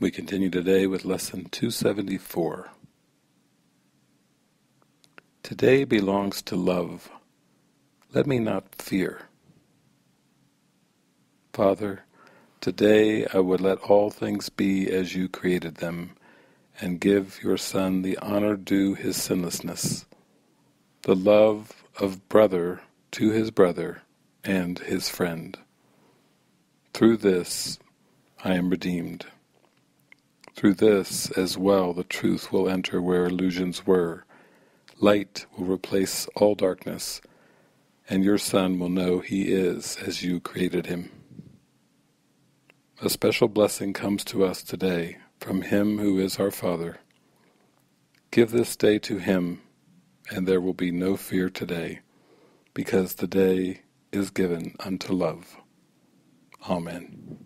We continue today with lesson 274. Today belongs to love. Let me not fear. Father, today I would let all things be as you created them, and give your Son the honor due his sinlessness, the love of brother to his brother and his friend. Through this I am redeemed. Through this as well the truth will enter where illusions were. Light will replace all darkness, and your Son will know he is as you created him. A special blessing comes to us today from Him who is our Father. Give this day to Him, and there will be no fear today, because the day is given unto love. Amen.